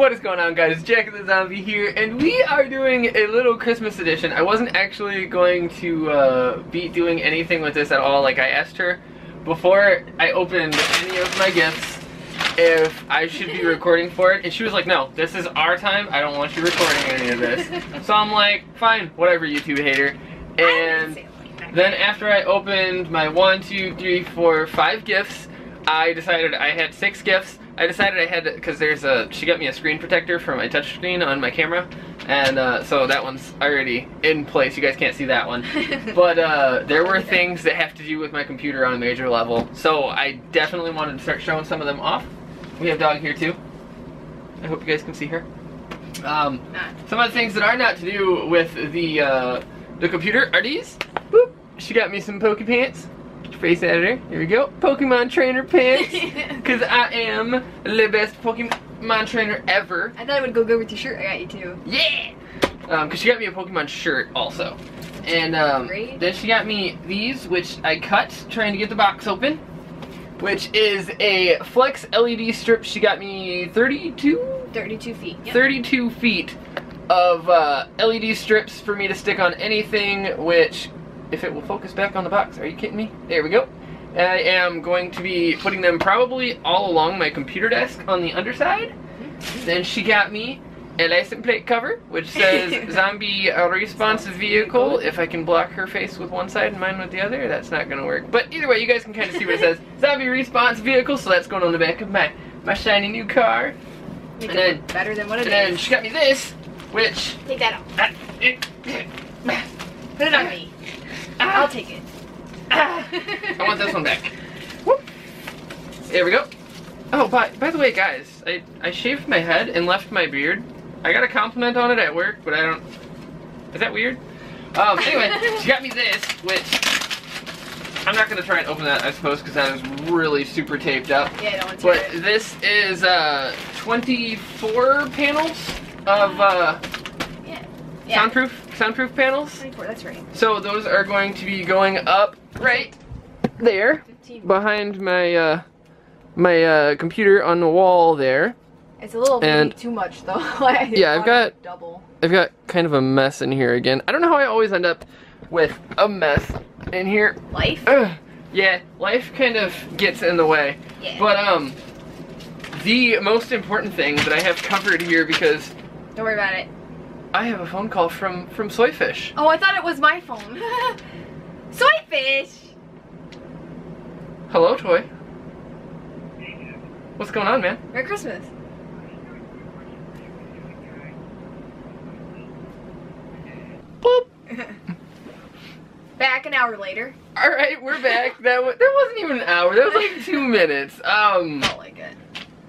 What is going on guys? Jack the Zombie here and we are doing a little Christmas edition. I wasn't actually going to uh, be doing anything with this at all. Like I asked her before I opened any of my gifts if I should be recording for it and she was like no this is our time. I don't want you recording any of this. So I'm like fine whatever YouTube hater. And then after I opened my one two three four five gifts I decided I had six gifts I decided I had to, because there's a, she got me a screen protector for my touchscreen on my camera, and uh, so that one's already in place. You guys can't see that one. but uh, there were things that have to do with my computer on a major level, so I definitely wanted to start showing some of them off. We have dog here too. I hope you guys can see her. Um, some of the things that are not to do with the uh, the computer are these. Boop. She got me some Poke Pants face editor. Here we go. Pokemon trainer pants. Because I am the best Pokemon trainer ever. I thought it would go good with your shirt I got you too. Yeah! Because um, she got me a Pokemon shirt also. And um, then she got me these, which I cut trying to get the box open. Which is a Flex LED strip. She got me 32? 32 feet. Yep. 32 feet of uh, LED strips for me to stick on anything, which if it will focus back on the box. Are you kidding me? There we go. I am going to be putting them probably all along my computer desk on the underside. Then she got me a license plate cover, which says zombie response vehicle. If I can block her face with one side and mine with the other, that's not gonna work. But either way, you guys can kind of see what it says. Zombie response vehicle, so that's going on the back of my, my shiny new car. Make and then, better than what it and is. then she got me this, which... Take that out. Ah, eh, eh, Put it on me. I'll take it. I want this one back. Whoop. There we go. Oh, by, by the way, guys, I, I shaved my head and left my beard. I got a compliment on it at work, but I don't... Is that weird? Um, anyway, she got me this, which... I'm not going to try and open that, I suppose, because that is really super taped up. Yeah, I don't want to. But this is uh, 24 panels of uh, yeah. Yeah. soundproof soundproof panels. 24, that's right. So those are going to be going up right there behind my uh, my uh, computer on the wall there. It's a little and, too much though. yeah, I've got double. I've got kind of a mess in here again. I don't know how I always end up with a mess in here. Life? Ugh. Yeah, life kind of gets in the way. Yeah. But um the most important thing that I have covered here because Don't worry about it. I have a phone call from from Soyfish. Oh, I thought it was my phone. Soyfish. Hello, Toy. What's going on, man? Merry Christmas. Boop. back an hour later. All right, we're back. that that wasn't even an hour. That was like two minutes. Um. Felt like it.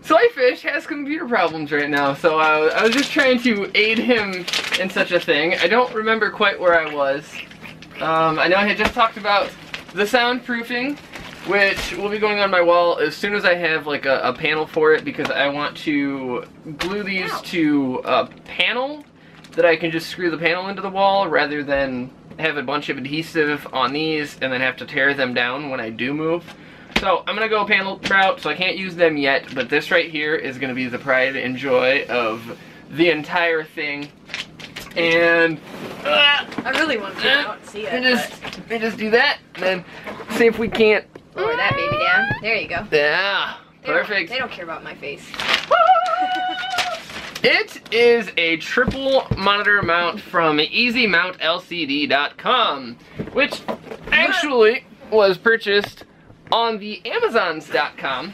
Soyfish has computer problems right now, so uh, I was just trying to aid him in such a thing. I don't remember quite where I was. Um, I know I had just talked about the soundproofing, which will be going on my wall as soon as I have like a, a panel for it because I want to glue these to a panel that I can just screw the panel into the wall rather than have a bunch of adhesive on these and then have to tear them down when I do move. So I'm gonna go panel route, so I can't use them yet, but this right here is gonna be the pride and joy of the entire thing. And uh, I really want to uh, see it. And just, and just do that, and then see if we can't lower that baby down. There you go. Yeah, perfect. They don't, they don't care about my face. It is a triple monitor mount from EasyMountLCD.com, which actually was purchased on the Amazons.com,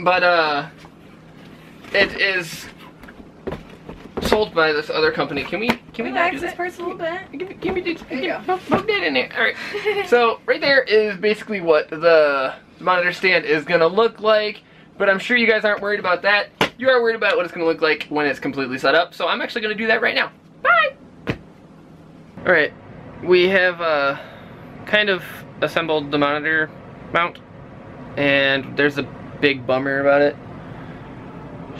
but uh, it is sold by this other company. Can we can we back this parts a little bit? Give me give me give, give, poke that in there. All right. so right there is basically what the monitor stand is gonna look like. But I'm sure you guys aren't worried about that. You are worried about what it's gonna look like when it's completely set up. So I'm actually gonna do that right now. Bye. All right. We have uh, kind of assembled the monitor mount. And there's a big bummer about it.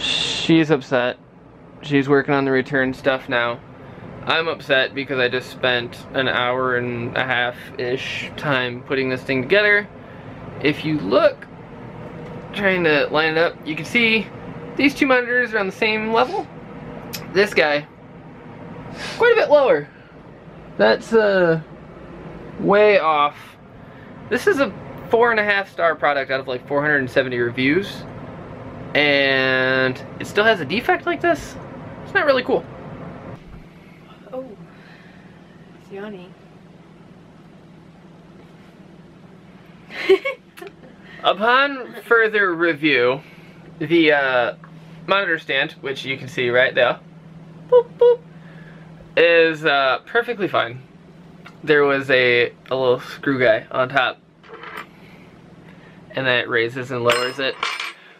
She's upset. She's working on the return stuff now. I'm upset because I just spent an hour and a half-ish time putting this thing together. If you look, trying to line it up, you can see these two monitors are on the same level. This guy, quite a bit lower. That's uh, way off. This is a four and a half star product out of like 470 reviews. And it still has a defect like this. It's not really cool. Oh. It's yawning. Upon further review, the uh, monitor stand, which you can see right there, boop, boop, is uh, perfectly fine. There was a, a little screw guy on top, and then it raises and lowers it.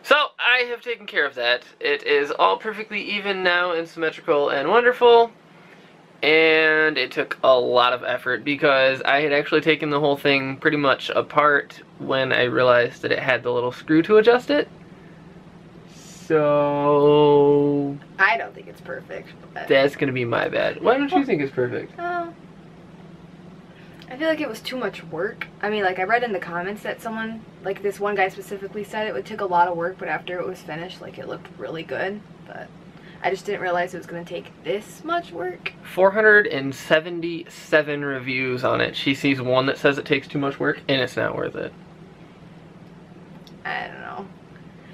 So I have taken care of that. It is all perfectly even now and symmetrical and wonderful. And it took a lot of effort because I had actually taken the whole thing pretty much apart when I realized that it had the little screw to adjust it. So I don't think it's perfect. But, that's gonna be my bad. Why don't you think it's perfect? oh. I feel like it was too much work. I mean, like I read in the comments that someone, like this one guy specifically said it would take a lot of work, but after it was finished, like it looked really good. But I just didn't realize it was gonna take this much work. 477 reviews on it. She sees one that says it takes too much work and it's not worth it. I don't know.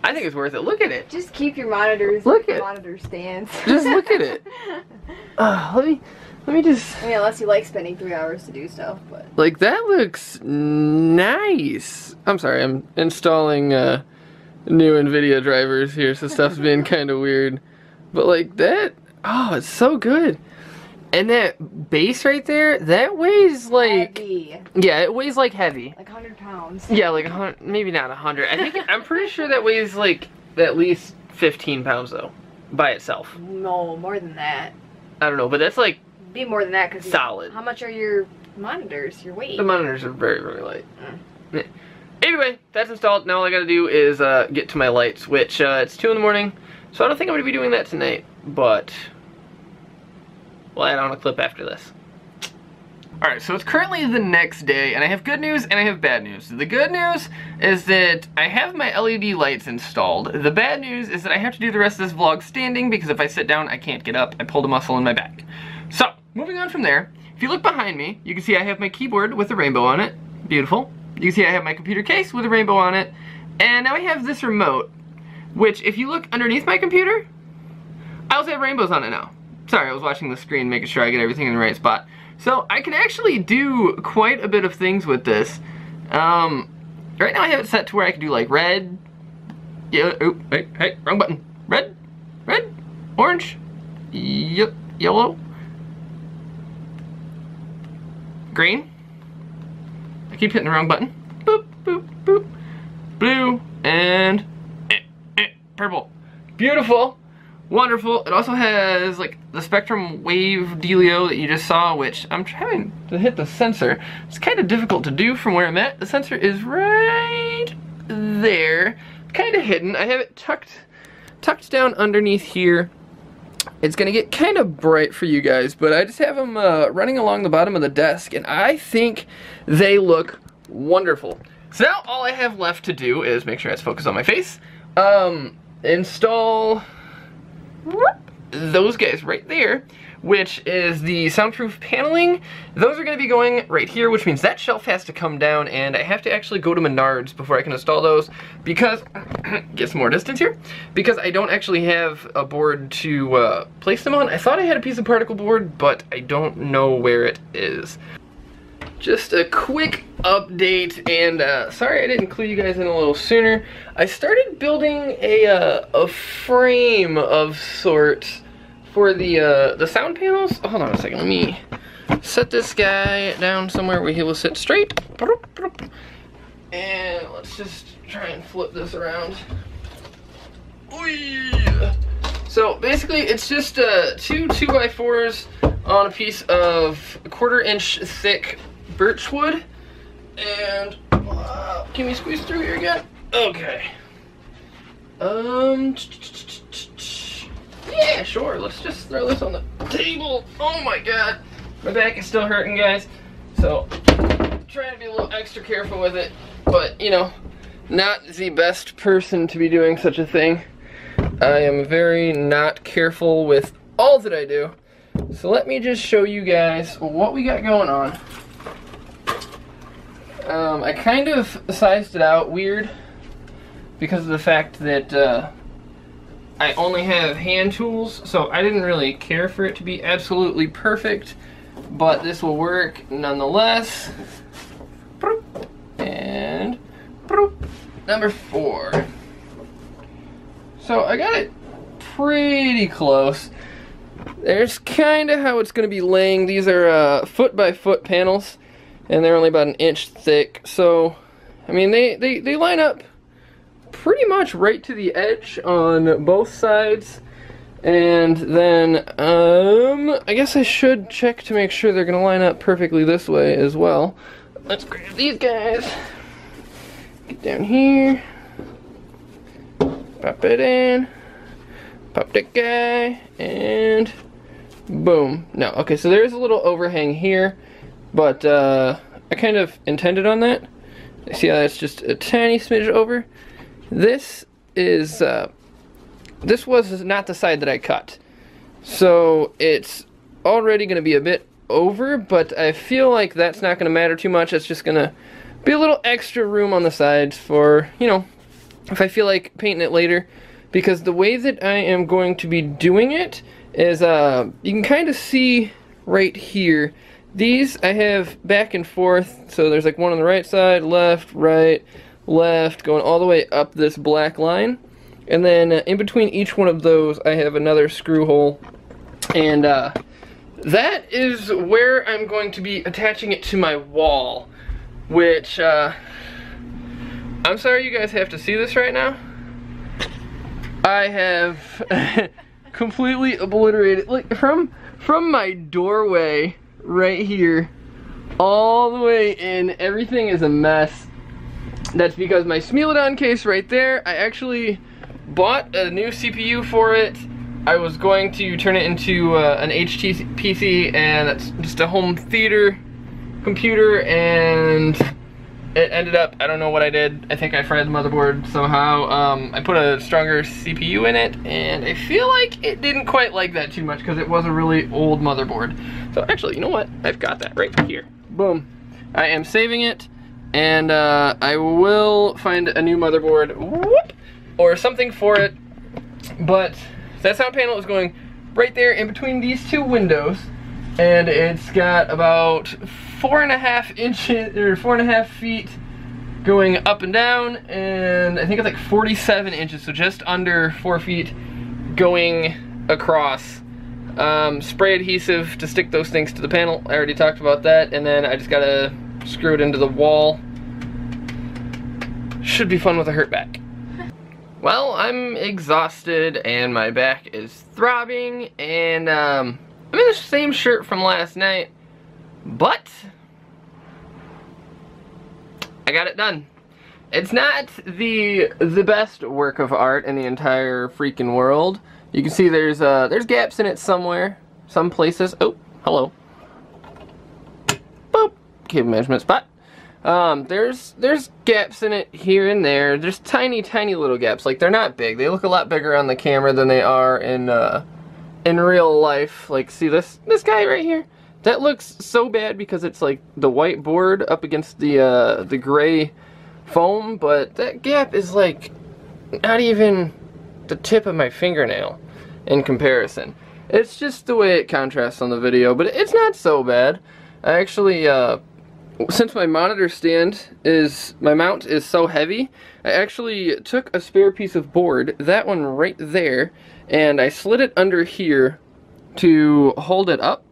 I think it's worth it. Look at it. Just keep your monitors. Look your at- monitor stands. Just look at it. Uh, let me let me just I mean, unless you like spending three hours to do stuff, but like that looks nice. I'm sorry, I'm installing uh, new NVIDIA drivers here, so stuff's being kind of weird. But like that, oh, it's so good. And that base right there, that weighs like heavy, yeah, it weighs like heavy. like hundred pounds. Yeah, like a hundred, maybe not a hundred. I think I'm pretty sure that weighs like at least 15 pounds though, by itself. No, more than that. I don't know, but that's like Be more than that because Solid. How much are your monitors? Your weight? the monitors are very very light. Yeah. Anyway, that's installed. Now all I gotta do is uh, get to my lights, which uh, it's two in the morning, so I don't think I'm gonna be doing that tonight. But we'll add on a clip after this. Alright, so it's currently the next day, and I have good news and I have bad news. The good news is that I have my LED lights installed. The bad news is that I have to do the rest of this vlog standing because if I sit down, I can't get up. I pulled a muscle in my back. So, moving on from there, if you look behind me, you can see I have my keyboard with a rainbow on it. Beautiful. You can see I have my computer case with a rainbow on it. And now I have this remote, which if you look underneath my computer, I also have rainbows on it now. Sorry, I was watching the screen, making sure I get everything in the right spot. So I can actually do quite a bit of things with this. Um, right now I have it set to where I can do like red, yellow, oh, hey, hey, wrong button. Red, red, orange, ye yellow, green. I keep hitting the wrong button. Boop, boop, boop. Blue, and eh, eh, purple. Beautiful. Wonderful. It also has like the spectrum wave dealio that you just saw, which I'm trying to hit the sensor. It's kind of difficult to do from where I'm at. The sensor is right there, kind of hidden. I have it tucked, tucked down underneath here. It's gonna get kind of bright for you guys, but I just have them uh, running along the bottom of the desk, and I think they look wonderful. So now all I have left to do is make sure it's focused on my face. Um, install those guys right there, which is the soundproof paneling. Those are going to be going right here, which means that shelf has to come down, and I have to actually go to Menards before I can install those, because, get some more distance here, because I don't actually have a board to uh, place them on. I thought I had a piece of particle board, but I don't know where it is. Just a quick update, and uh, sorry I didn't clue you guys in a little sooner. I started building a, uh, a frame of sorts for the uh, the sound panels. Hold on a second, let me set this guy down somewhere where he will sit straight. And let's just try and flip this around. So basically, it's just uh, two two by fours on a piece of quarter inch thick birch wood. And uh, can we squeeze through here again? Okay. Um. Yeah, sure. Let's just throw this on the table. Oh my god, my back is still hurting, guys. So trying to be a little extra careful with it, but you know, not the best person to be doing such a thing. I am very not careful with all that I do. So let me just show you guys what we got going on. Um, I kind of sized it out weird because of the fact that uh, I only have hand tools, so I didn't really care for it to be absolutely perfect, but this will work nonetheless. And number four. So I got it pretty close. There's kind of how it's going to be laying. These are uh, foot by foot panels, and they're only about an inch thick. So, I mean, they, they, they line up pretty much right to the edge on both sides. And then, um, I guess I should check to make sure they're going to line up perfectly this way as well. Let's grab these guys. Get down here. Pop it in. Pop that guy. And boom. No, okay, so there's a little overhang here. But uh, I kind of intended on that. See how that's just a tiny smidge over? This is, uh, this was not the side that I cut. So it's already going to be a bit over, but I feel like that's not going to matter too much. It's just going to be a little extra room on the sides for, you know, if I feel like painting it later. Because the way that I am going to be doing it is, uh, you can kind of see right here. These I have back and forth, so there's like one on the right side, left, right, left, going all the way up this black line. And then uh, in between each one of those, I have another screw hole. And uh, that is where I'm going to be attaching it to my wall. Which, uh, I'm sorry you guys have to see this right now. I have completely obliterated, like from, from my doorway right here all the way in, everything is a mess. That's because my Smilodon case right there, I actually bought a new CPU for it. I was going to turn it into uh, an HTPC and that's just a home theater computer and it ended up, I don't know what I did. I think I fried the motherboard somehow. Um, I put a stronger CPU in it and I feel like it didn't quite like that too much because it was a really old motherboard. So actually, you know what? I've got that right here. Boom. I am saving it and uh, I will find a new motherboard whoop, or something for it. But that sound panel is going right there in between these two windows and it's got about four and a half inches or four and a half feet going up and down and I think it's like 47 inches so just under four feet going across. Um, spray adhesive to stick those things to the panel. I already talked about that and then I just gotta screw it into the wall. Should be fun with a hurt back. Well I'm exhausted and my back is throbbing and um, I'm in the same shirt from last night, but I got it done. It's not the the best work of art in the entire freaking world. You can see there's uh there's gaps in it somewhere, some places. Oh, hello. Boop. Cable measurement spot. Um, there's there's gaps in it here and there. There's tiny, tiny little gaps. Like they're not big. They look a lot bigger on the camera than they are in uh, in real life, like see this this guy right here? That looks so bad because it's like the white board up against the uh, the gray foam, but that gap is like not even the tip of my fingernail in comparison. It's just the way it contrasts on the video, but it's not so bad. I actually, uh, since my monitor stand is, my mount is so heavy, I actually took a spare piece of board, that one right there, and I slid it under here to hold it up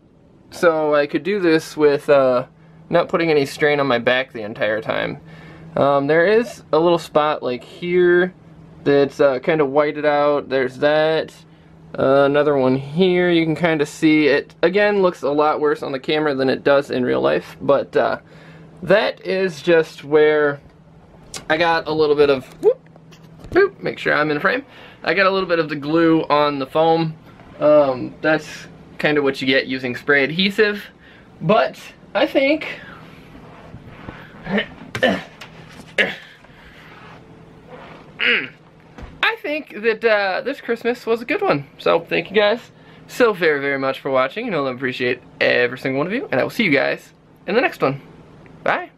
so I could do this with uh, not putting any strain on my back the entire time. Um, there is a little spot like here that's uh, kind of whited out. There's that. Uh, another one here. You can kind of see it. Again, looks a lot worse on the camera than it does in real life. But uh, that is just where I got a little bit of... Whoop, whoop, make sure I'm in frame. I got a little bit of the glue on the foam. Um, that's kind of what you get using spray adhesive. But I think I think that uh, this Christmas was a good one. So thank you guys so very, very much for watching. You know I appreciate every single one of you. And I will see you guys in the next one. Bye.